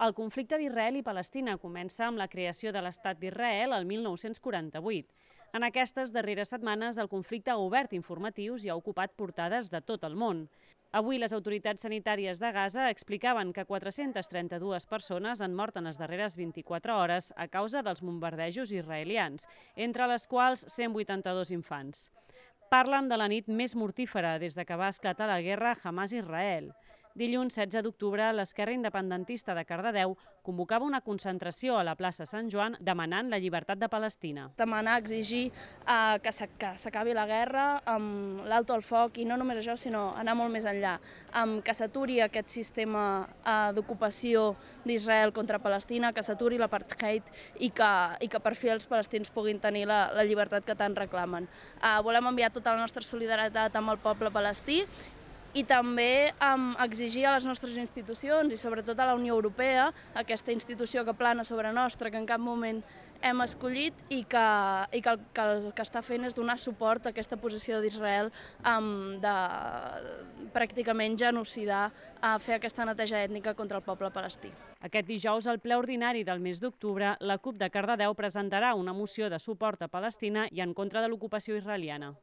El conflicte d'Israel i Palestina comença amb la creació de l'Estat d'Israel el 1948. En aquestes darreres setmanes, el conflicte ha obert informatius i ha ocupat portades de tot el món. Avui les autoritats sanitàries de Gaza explicaven que 432 persones han mort en les darreres 24 hores a causa dels bombardejos israelians, entre les quals 182 infants. Parlen de la nit més mortífera des de que va esclatar la guerra Hamas-Israel. Dilluns 16 d'octubre, l'esquerra independentista de Cardedeu convocava una concentració a la plaça Sant Joan demanant la llibertat de Palestina. Demanar, exigir eh, que s'acabi la guerra amb l'alto al foc i no només això, sinó anar molt més enllà, amb que s'aturi aquest sistema eh, d'ocupació d'Israel contra Palestina, que s'aturi l'apartheid i, que, i que per fi els palestins puguin tenir la, la llibertat que tant reclamen. Eh, volem enviar tota la nostra solidaritat amb el poble palestí i també um, exigir a les nostres institucions i sobretot a la Unió Europea, aquesta institució que plana sobre nostra, que en cap moment hem escollit i que, i que, el, que el que està fent és donar suport a aquesta posició d'Israel um, de pràcticament genocidar a fer aquesta neteja ètnica contra el poble palestí. Aquest dijous, al ple ordinari del mes d'octubre, la CUP de Cardedeu presentarà una moció de suport a Palestina i en contra de l'ocupació israeliana.